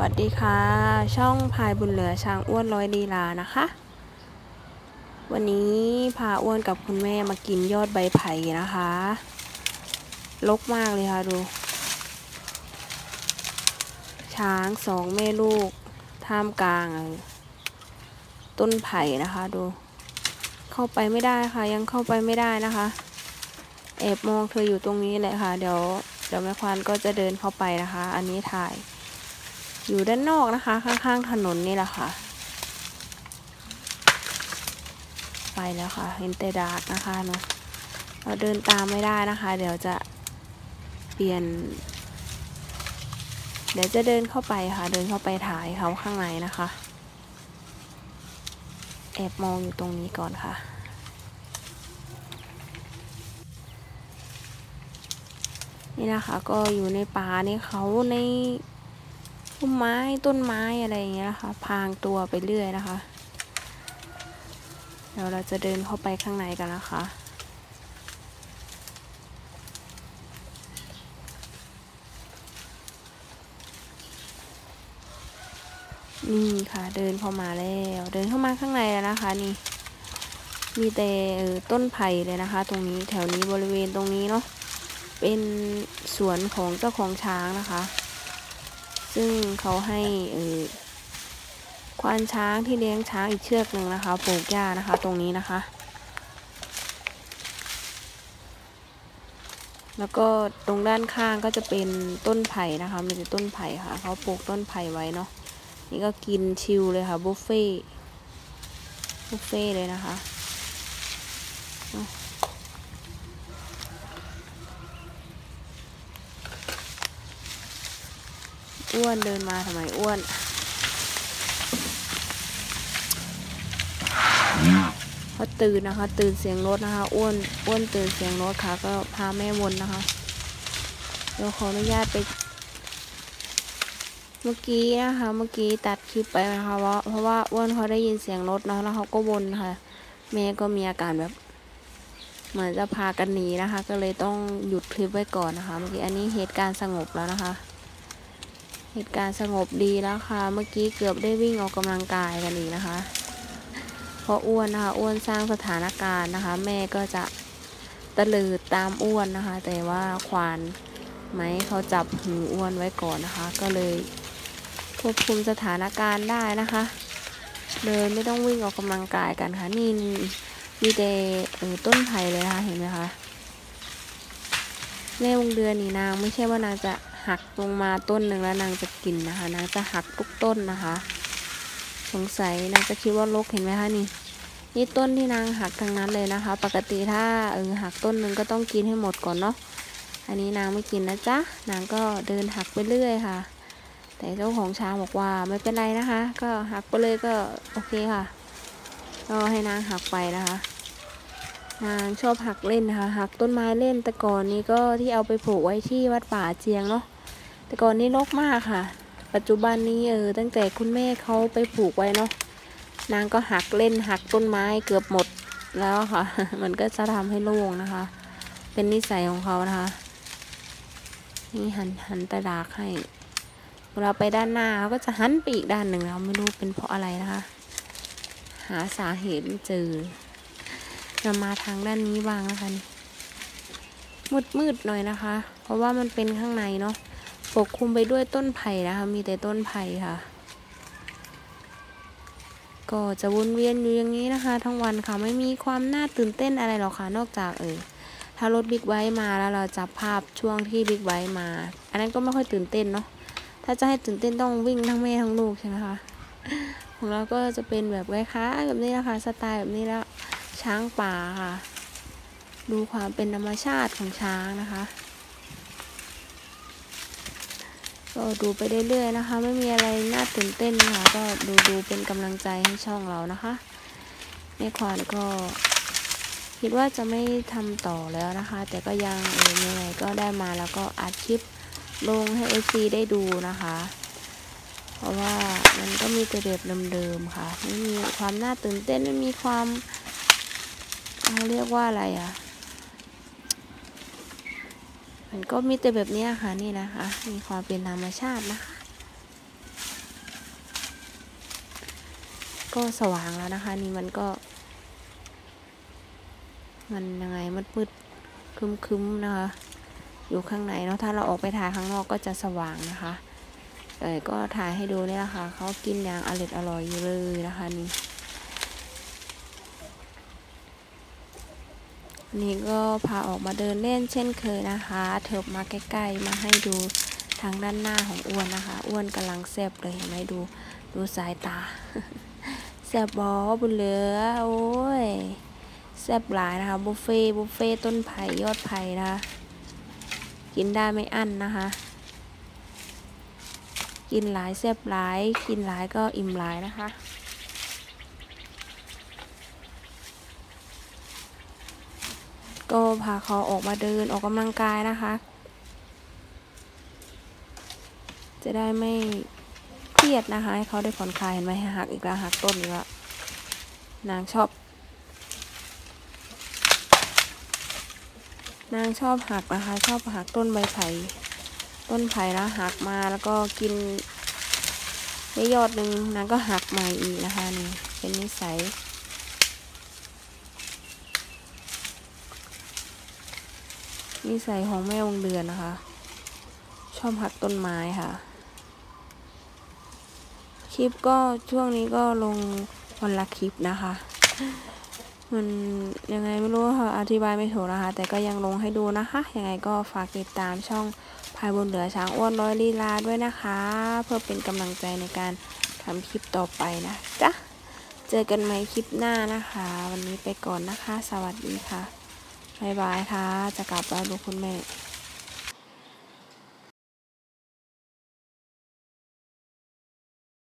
วัสดีค่ะ ช่องพายบุญเหลือช้างอ้วนร้อยลีลานะคะ วันนี้พาอ้วนกับคุณแม่มากินยอดใบไผ่นะคะลกมากเลยค่ะดู ช้างสองแม่ลูก ท่ามกลาง ต้นไผ่นะคะดู เข้าไปไม่ได้ค่ะ ยังเข้าไปไม่ได้นะคะแอบมองเธออยู่ตรงนี้เลยค่ะ เดี๋ยวเดี๋ยวแม่ควานก็จะเดินเข้าไปนะคะ อันนี้ถ่าย อยู่ด้านนอกนะคะ ข้างๆถนนนี่แหละค่ะ ไปแล้วค่ะเห็นแต่ดากนะคะเนาะเราเดินตามไม่ได้นะคะ เดี๋ยวจะเปลี่ยน เดี๋ยวจะเดินเข้าไปค่ะ เดินเข้าไปถ่ายเขาข้างในนะคะ แอบมองอยู่ตรงนี้ก่อนค่ะนี่นะคะก็อยู่ในป่าในเขาใน ต้นไม้ต้นไม้อะไรอย่างเงี้ยนะคะพางตัวไปเรื่อยนะคะเดี๋ยวเราจะเดินเข้าไปข้างในกันนะคะนี่ค่ะเดินเข้ามาแล้วเดินเข้ามาข้างในแล้วนะคะ นี่ มีแต่ต้นไผ่เลยนะคะ ตรงนี้แถวนี้บริเวณตรงนี้เนาะเป็นสวนของเจ้าของช้างนะคะ ซึ่งเขาให้ควานช้างที่เลี้ยงช้างอีกเชือกหนึ่งนะคะปลูกหญ้านะคะ ตรงนี้นะคะ แล้วก็ตรงด้านข้างก็จะเป็นต้นไผ่นะคะมีแต่ต้นไผ่ค่ะเขาปลูกต้นไผ่ไว้เนาะนี่ก็กินชิลเลยค่ะบุฟเฟ่บุฟเฟ่เลยนะคะ อ้วนเดินมาทำไมอ้วนเขาตื่นนะคะ ตื่นเสียงรถนะคะ อ้วนอ้วนตื่นเสียงรถค่ะ ก็พาแม่วนนะคะเดี๋ยวขออนุญาตไป เมื่อกี้นะคะ เมื่อกี้ตัดคลิปไปนะคะว่าเพราะว่าอ้วนเขาได้ยินเสียงรถเนาะแล้วเขาก็วนค่ะ แม่ก็มีอาการแบบ เหมือนจะพากันหนีนะคะ ก็เลยต้องหยุดคลิปไว้ก่อนนะคะ เมื่อกี้อันนี้เหตุการณ์สงบแล้วนะคะ เหตุการณ์สงบดีแล้วค่ะ เมื่อกี้เกือบได้วิ่งออกกำลังกายกันอีกนะคะ เพราะอ้วนนะคะ อ้วนสร้างสถานการณ์นะคะ แม่ก็จะตะลืดตามอ้วนนะคะ แต่ว่าควานไหมเขาจับหูอ้วนไว้ก่อนนะคะ ก็เลยควบคุมสถานการณ์ได้นะคะเดินไม่ต้องวิ่งออกกำลังกายกันค่ะ นี่มีแต่ต้นไผ่เลยนะคะเห็นไหมคะ แม่วงเดือนนี่นางไม่ใช่ว่านางจะ หักลงมาต้นหนึ่งแล้วนางจะกินนะคะ นางจะหักทุกต้นนะคะ สงสัยนางจะคิดว่าลกเห็นไหมคะนี่นี่ต้นที่นางหักทั้งนั้นเลยนะคะ ปกติถ้าเออหักต้นหนึ่งก็ต้องกินให้หมดก่อนเนาะอันนี้นางไม่กินนะจ๊ะนางก็เดินหักไปเรื่อยค่ะ แต่เจ้าของช้างบอกว่าไม่เป็นไรนะคะ ก็หักไปเลยก็โอเคค่ะ ก็ให้นางหักไปนะคะนางชอบหักเล่นนะคะหักต้นไม้เล่นแต่ก่อนนี้ก็ที่เอาไปผูกไว้ที่วัดป่าเจียงเนาะ แต่ก่อนนี้รกมากค่ะ ปัจจุบันนี้เออตั้งแต่คุณแม่เขาไปผูกไว้เนาะนางก็หักเล่นหักต้นไม้เกือบหมดแล้วค่ะ มันก็จะทำให้โล่งนะคะ เป็นนิสัยของเขานะคะ นี่หันหันตะดากให้เวลาไปด้านหน้าเขาก็จะหันไปอีกด้านหนึ่งเราไม่รู้เป็นเพราะอะไรนะคะ หาสาเหตุไม่เจอจะมาทางด้านนี้บ้างนะคะมืดมืดหน่อยนะคะ เพราะว่ามันเป็นข้างในเนาะ ปกคลุมไปด้วยต้นไผ่นะคะ มีแต่ต้นไผ่ค่ะ ก็จะวนเวียนอยู่อย่างนี้นะคะ ทั้งวันค่ะไม่มีความน่าตื่นเต้นอะไรหรอกค่ะนอกจากเออถ้ารถบิ๊กไบค์มาแล้วเราจับภาพช่วงที่บิ๊กไบค์มา อันนั้นก็ไม่ค่อยตื่นเต้นเนาะถ้าจะให้ตื่นเต้นต้องวิ่งทั้งแม่ทั้งลูกใช่ไหมคะของเราก็จะเป็นแบบคล้ายๆแบบนี้นะคะสไตล์แบบนี้แล้วช้างป่าค่ะ ดูความเป็นธรรมชาติของช้างนะคะ ก็ดูไปเรื่อยๆนะคะ ไม่มีอะไรน่าตื่นเต้นค่ะก็ดูดูเป็นกำลังใจให้ช่องเรานะคะแม่ควานก็คิดว่าจะไม่ทำต่อแล้วนะคะ แต่ก็ยังเออยังไงก็ได้มาแล้วก็อัดคลิปลงให้เอซีได้ดูนะคะ เพราะว่ามันก็มีแต่แบบเดิมๆค่ะ ไม่มีความน่าตื่นเต้นไม่มีความเขาเรียกว่าอะไรอะ่ะันก็มีแต่แบบนี้ค่ะนี่นะคะ มีความเป็นธรรมชาตินะคะ ก็สว่างแล้วนะคะ นี่มันก็ มันยังไงมันมืดคึมๆนะคะ อยู่ข้างในเนาะถ้าเราออกไปถ่ายข้างนอกก็จะสว่างนะคะเอ๋ก็ถ่ายให้ดูนี่แหละค่ะเขากินอย่างอร่อยอร่อยเลยนะคะนี่ นี่ก็พาออกมาเดินเล่นเช่นเคยนะคะ เถิบมาใกล้ๆมาให้ดูทางด้านหน้าของอ้วนนะคะ อ้วนกำลังแซบเลยเห็นไหมดูดูสายตาแซบบอบุญเหลือ โอ้ยแซบหลายนะคะบุฟเฟ่บุฟเฟ่ต้นไผ่ยอดไผ่นะคะกินได้ไม่อั้นนะคะ กินหลายแซบหลาย กินหลายก็อิ่มหลายนะคะ ก็พาเขาออกมาเดินออกกำลังกายนะคะ จะได้ไม่เครียดนะคะ ให้เขาได้ผ่อนคลายเห็นไหมหักอีกแล้วหักต้นอีกแล้วนางชอบ นางชอบหักนะคะ ชอบหักต้นใบไผ่ต้นไผ่แล้วหักมาแล้วก็กินได้ยอดหนึ่งนางก็หักใหม่อีกนะคะนี่เป็นนิสัย นิสัยของแม่วงเดือนนะคะ ชอบหักต้นไม้ค่ะ คลิปก็ช่วงนี้ก็ลงวันละคลิปนะคะ มันยังไงไม่รู้ค่ะอธิบายไม่ถูกนะคะ แต่ก็ยังลงให้ดูนะคะ ยังไงก็ฝากติดตามช่องพายบนเหลือช้างอ้วนร้อยลีลาด้วยนะคะ เพื่อเป็นกำลังใจในการทำคลิปต่อไปนะจ๊ะ เจอกันใหม่คลิปหน้านะคะ วันนี้ไปก่อนนะคะ สวัสดีค่ะ บายบายค่ะ จะกลับแล้วลูกคุณแม่